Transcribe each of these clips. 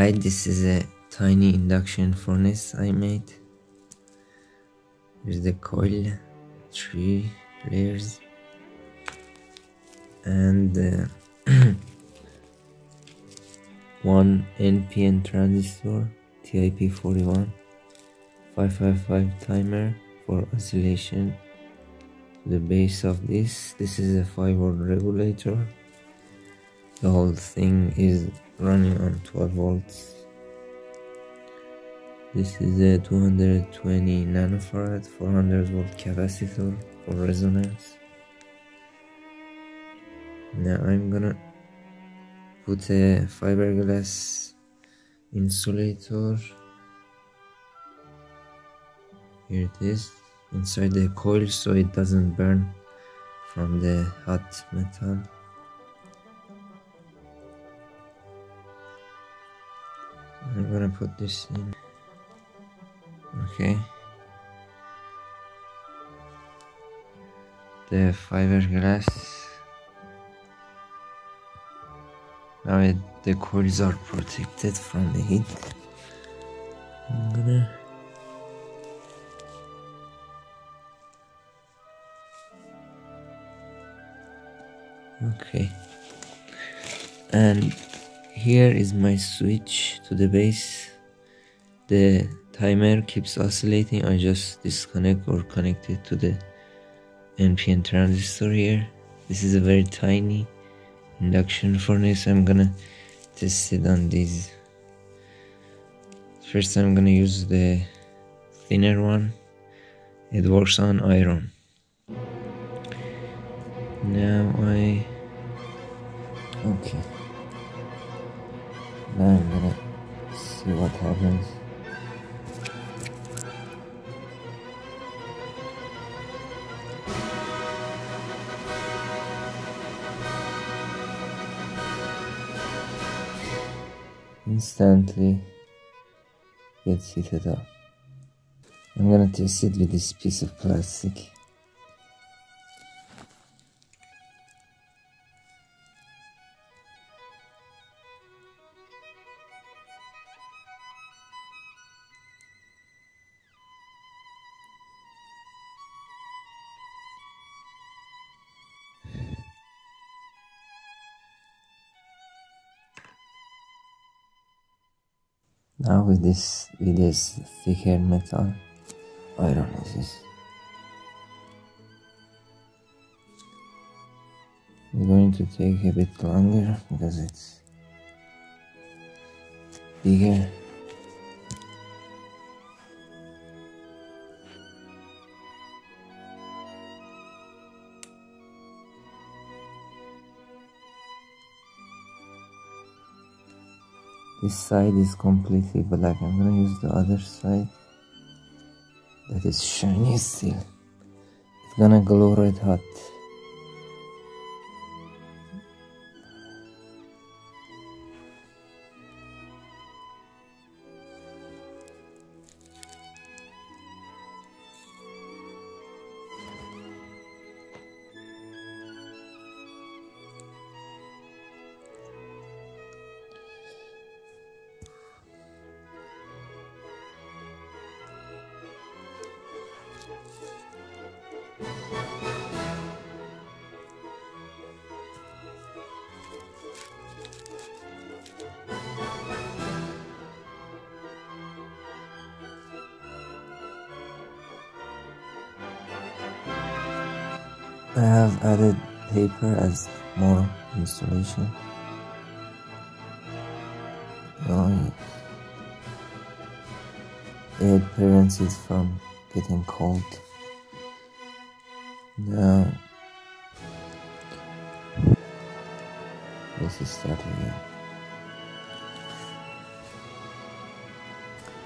Hi, this is a tiny induction furnace I made. Here's the coil, three layers, and uh, one NPN transistor, TIP41, 555 timer for oscillation the base of this this is a 5 volt regulator the whole thing is running on 12 volts. This is a 220 nanofarad 400 volt capacitor for resonance. Now I'm gonna put a fiberglass insulator. Here it is inside the coil so it doesn't burn from the hot metal I'm gonna put this in. Okay. The fiberglass. Now it, the coils are protected from the heat. I'm gonna okay. And here is my switch to the base. The timer keeps oscillating. I just disconnect or connect it to the NPN transistor here. This is a very tiny induction furnace. I'm gonna test it on these first I'm gonna use the thinner one. It works on iron. Now I okay happens instantly gets heated up. I'm gonna test it with this piece of plastic Now with this with this thicker metal iron is It's going to take a bit longer because it's bigger this side is completely black. I'm gonna use the other side. That is shiny still it's gonna glow red hot I have added paper as more insulation. Oh, it prevents it from getting cold. Now, This is starting again.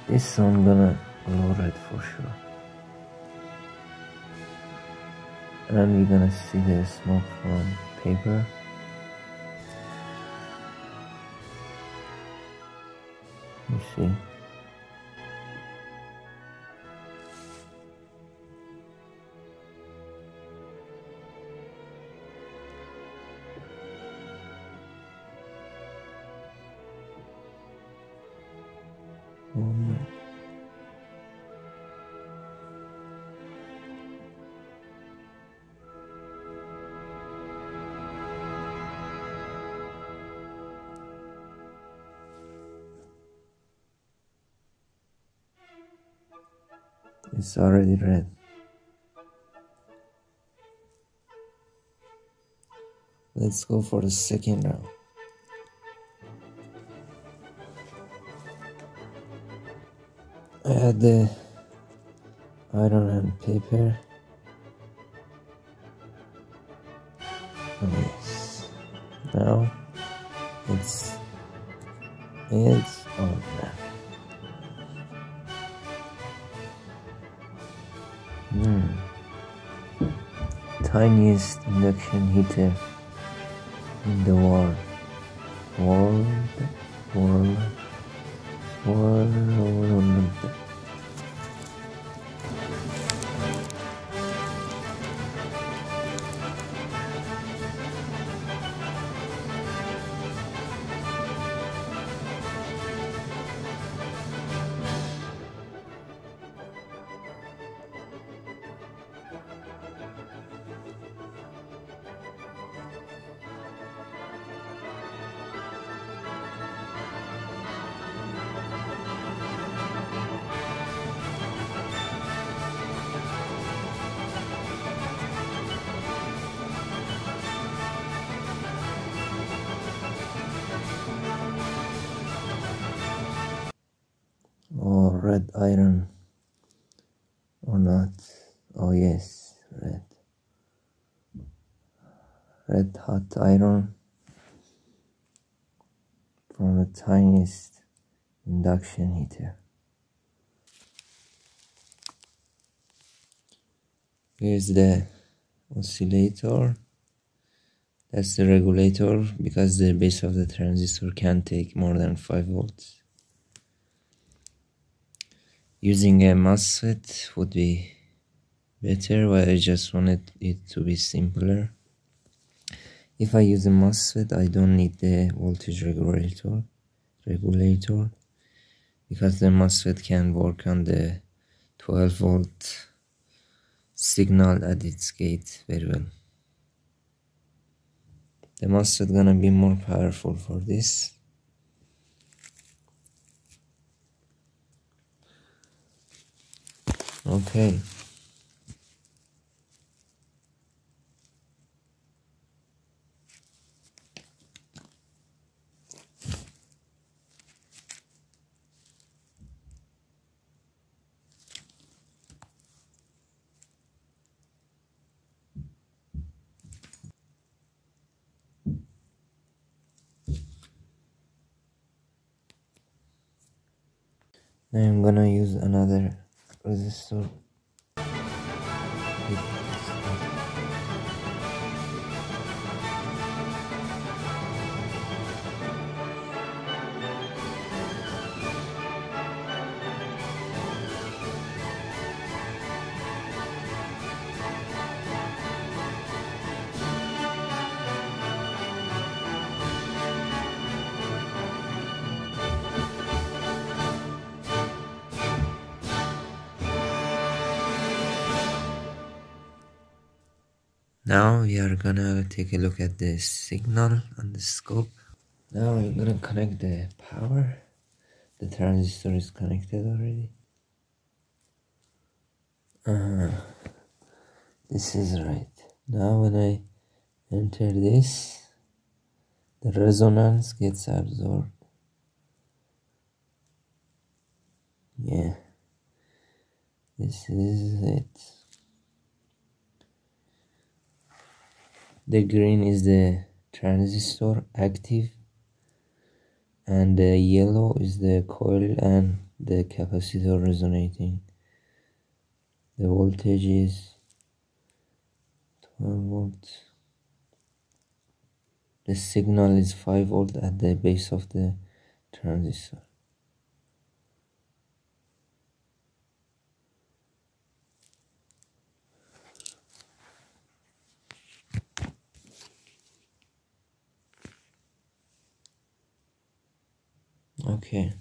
This one gonna glow red for sure. and we're gonna see the smoke from paper you see It's already red. Let's go for the second round. Add the iron and paper. Oh, yes now it's it's on now hmm. Tiniest induction heater in the world. World iron or not? Oh yes red. Red hot iron from the tiniest induction heater. Here's the oscillator. That's the regulator because the base of the transistor can take more than 5 volts using a MOSFET would be better but I just wanted it to be simpler. If I use a MOSFET I don't need the voltage regulator regulator because the MOSFET can work on the 12 volt signal at its gate very well. The MOSFET gonna be more powerful for this Okay. Now I'm gonna use another resistor now we are gonna take a look at the signal on the scope. Now we're gonna connect the power. The transistor is connected already. Uh, this is right. Now when I enter this the resonance gets absorbed. Yeah. This is it the green is the transistor active and the yellow is the coil and the capacitor resonating. The voltage is 12 volts. The signal is 5 volt at the base of the transistor Okay.